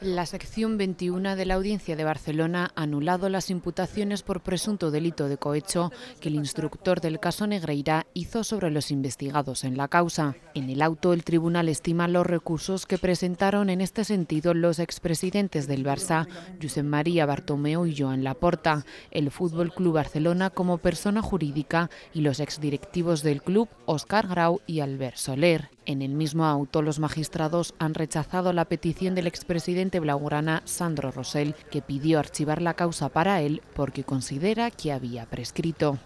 La sección 21 de la Audiencia de Barcelona ha anulado las imputaciones por presunto delito de cohecho que el instructor del caso Negreira hizo sobre los investigados en la causa. En el auto, el tribunal estima los recursos que presentaron en este sentido los expresidentes del Barça, Josep María Bartomeu y Joan Laporta, el Fútbol Club Barcelona como persona jurídica y los exdirectivos del club, Óscar Grau y Albert Soler. En el mismo auto, los magistrados han rechazado la petición del expresidente blaugrana Sandro Rosell, que pidió archivar la causa para él porque considera que había prescrito.